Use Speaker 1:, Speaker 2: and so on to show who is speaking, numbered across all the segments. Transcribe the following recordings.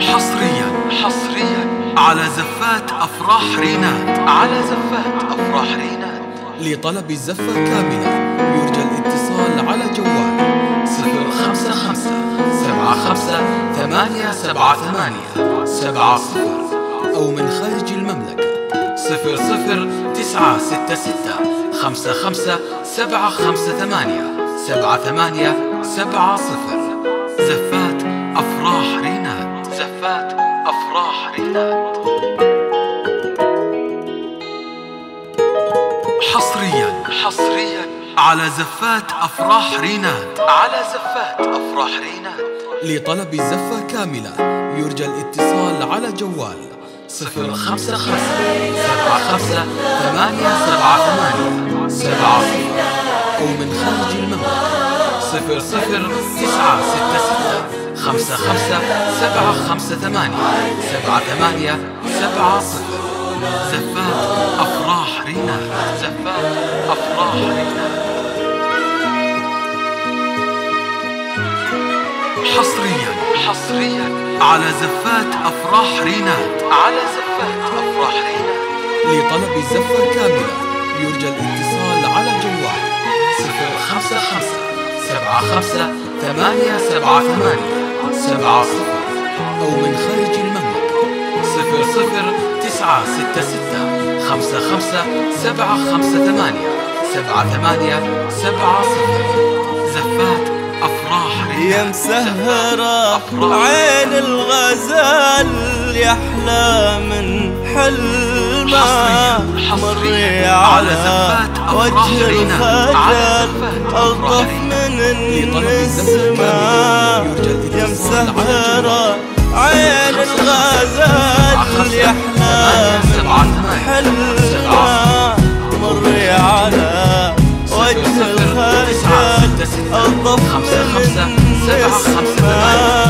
Speaker 1: حصريا. حصريا. على زفات أفراح رينات. على زفات أفراح رينات.
Speaker 2: لطلب الزفة كاملة يرجى الاتصال على جوال.
Speaker 1: صفر خمسة خمسة سبعة خمسة ثمانية سبعة ثمانية سبعة صفر.
Speaker 2: أو من خارج المملكة.
Speaker 1: صفر صفر تسعة ستة ستة خمسة خمسة سبعة خمسة ثمانية سبعة ثمانية سبعة صفر. زفات أفراح رينات حصريا. حصريا. على زفات أفراح رينات على زفات أفراح رينات
Speaker 2: لطلب الزفة كاملة. يرجى الاتصال على جوال.
Speaker 1: صفر خمسة خمسة. سبعة خمسة. ثمانية سبعة ثمانية. سبعة
Speaker 2: أو من خارج المملكة
Speaker 1: صفر صفر. تسعة ستة ستة. خمسة خمسة سبعة خمسة ثمانية سبعة ثمانية سبعة صفر زفات أفراح رينات زفات أفراح رينات حصريا حصريا على زفات أفراح رينات على زفات أفراح رينات
Speaker 2: لطلب الزفة كاملة يرجى الاتصال على جوال
Speaker 1: صفر خمسة خمسة سبعة خمسة ثمانية سبعة ثمانية سبعة صفر
Speaker 2: أو من خارج المملكة.
Speaker 1: صفر صفر تسعة ستة ستة خمسة خمسة سبعة خمسة ثمانية سبعة ثمانية سبعة صفر. زفات أفراح
Speaker 3: يا مسهرة. عين الغزال يحلى من حلمه مري
Speaker 1: على
Speaker 3: وجه الخجل ألطف. من
Speaker 2: لطلب
Speaker 3: يا مسهرة عين الغزال يحلى من حلمه مري على وجه الخجل ألطف
Speaker 1: خمسة
Speaker 3: من
Speaker 1: خمسة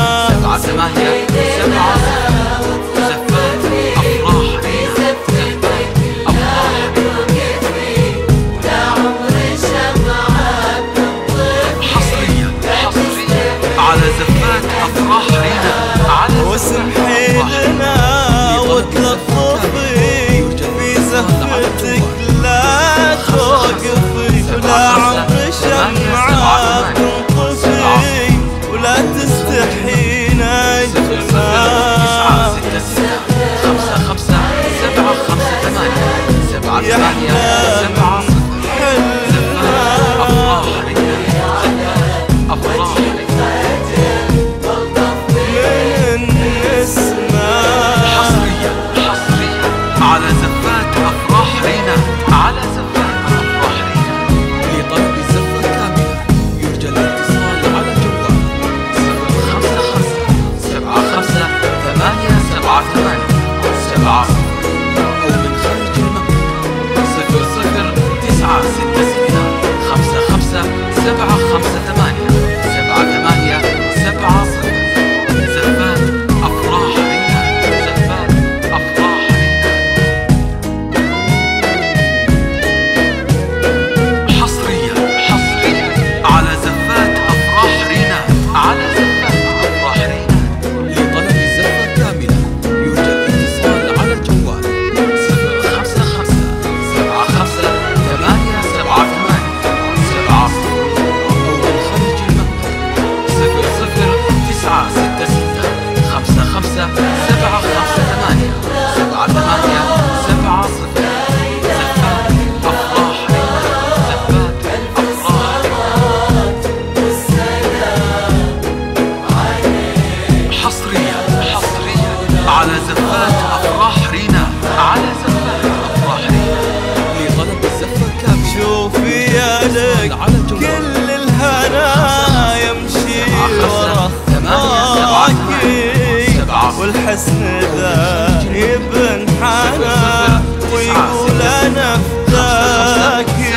Speaker 3: والحسن ذا يبن حنا ويقول أنا فداكي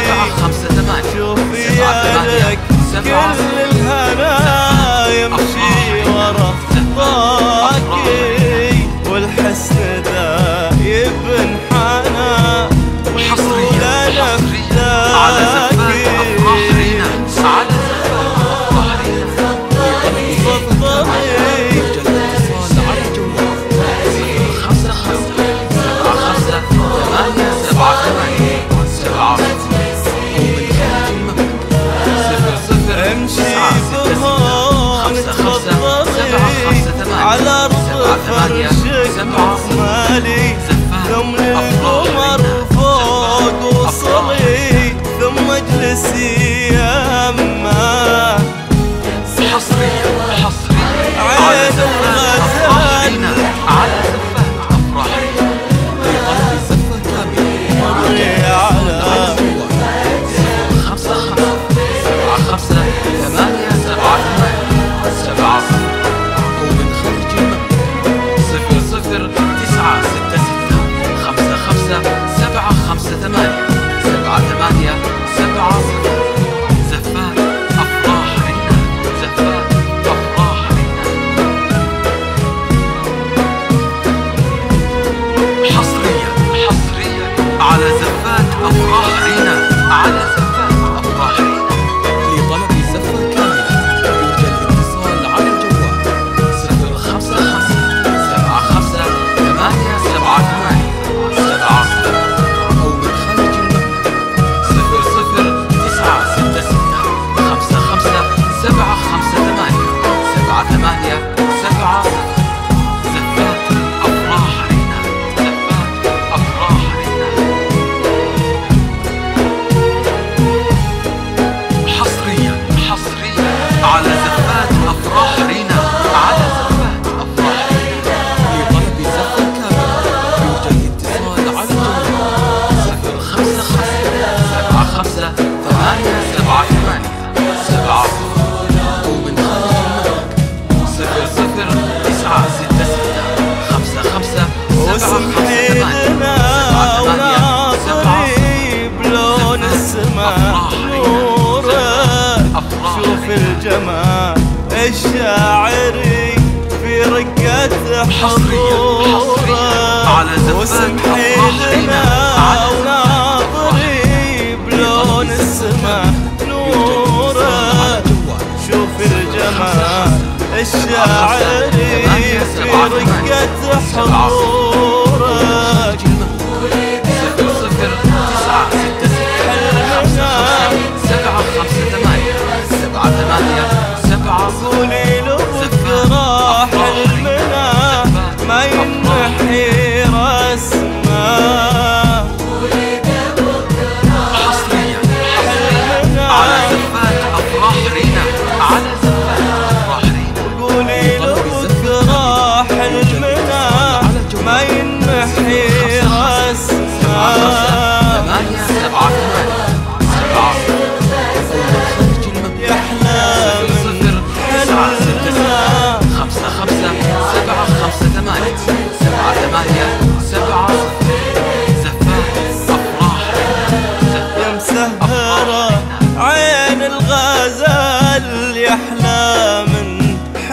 Speaker 3: شوفي يا لك كل الهنا يمشي ورا خطاكي والحسن
Speaker 1: ثمانية سبعة. وسمح الماء
Speaker 3: وناظري بلون السماء نوره شوف الجمال الشاعري في رقة
Speaker 1: حضور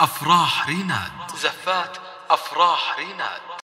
Speaker 1: أفراح ريناد. زفات أفراح ريناد.